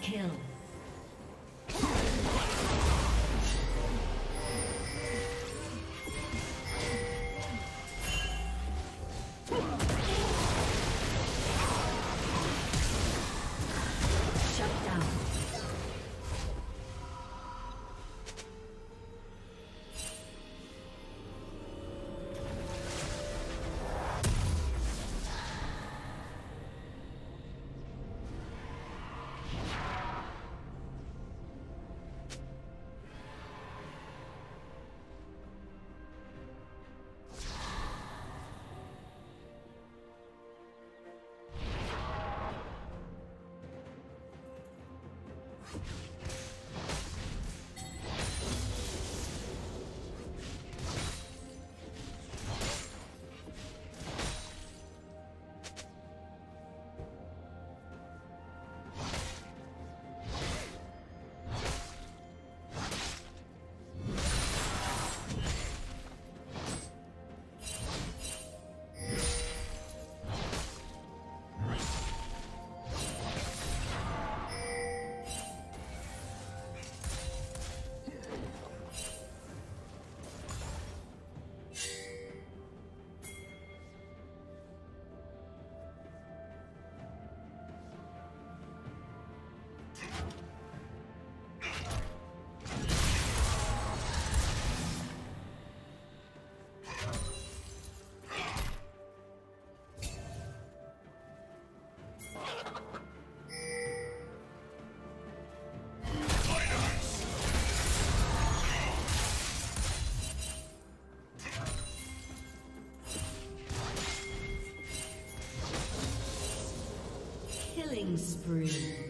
Kill. Shut down. Killing spree.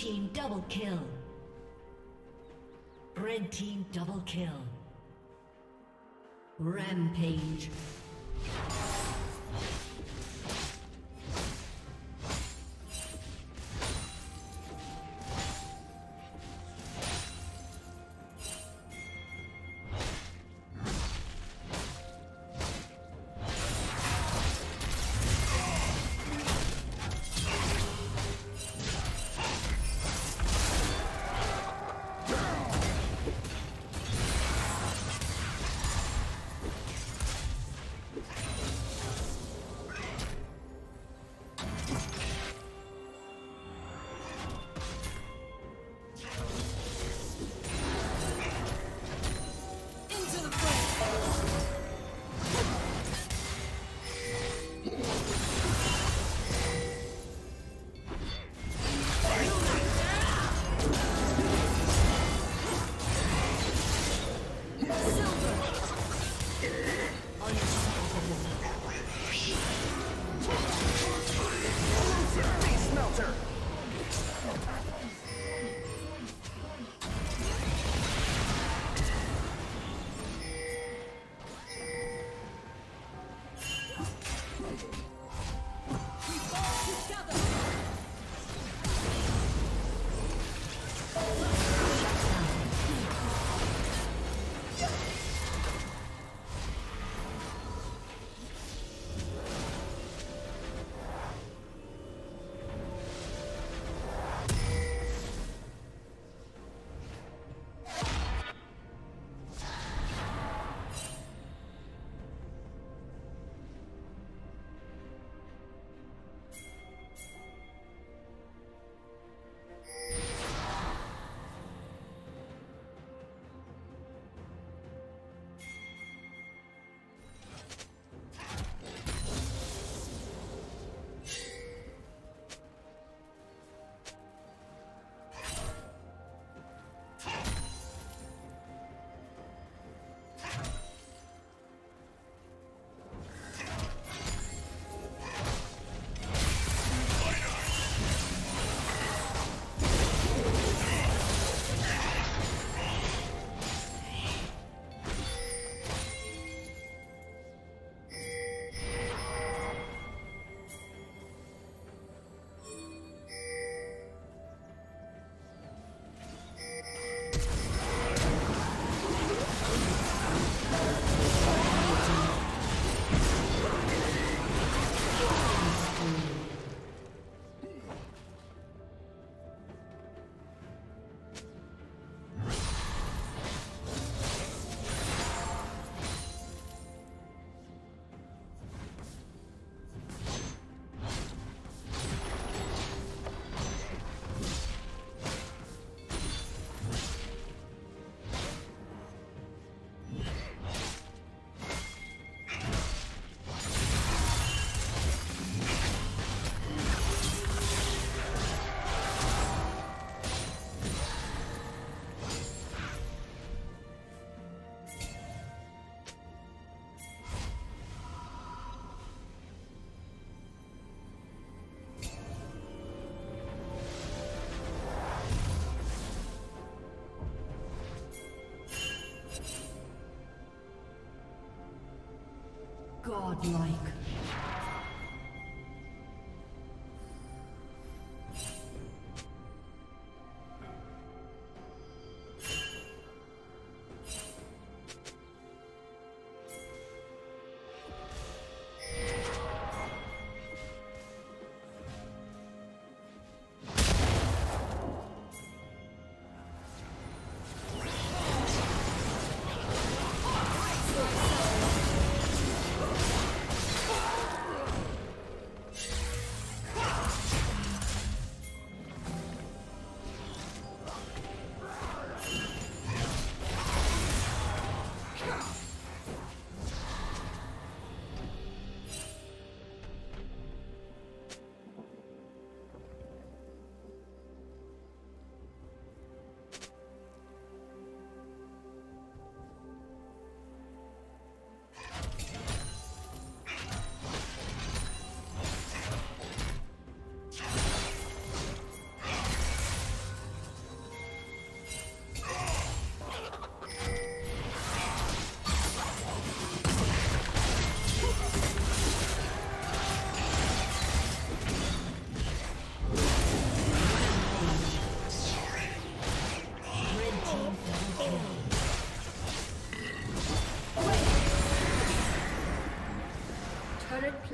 Team double kill. Red team double kill. Rampage. Godlike.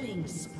Killing spree.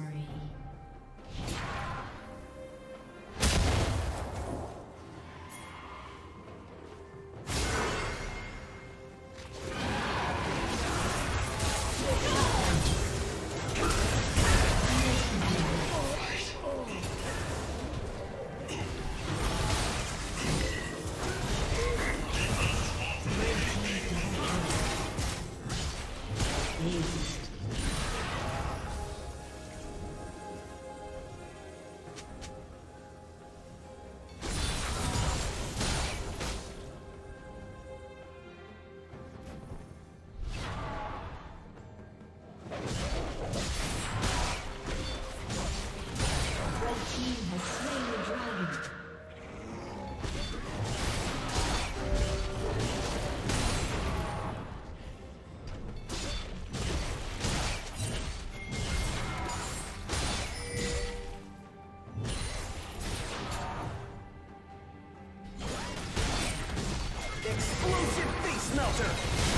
Hunter!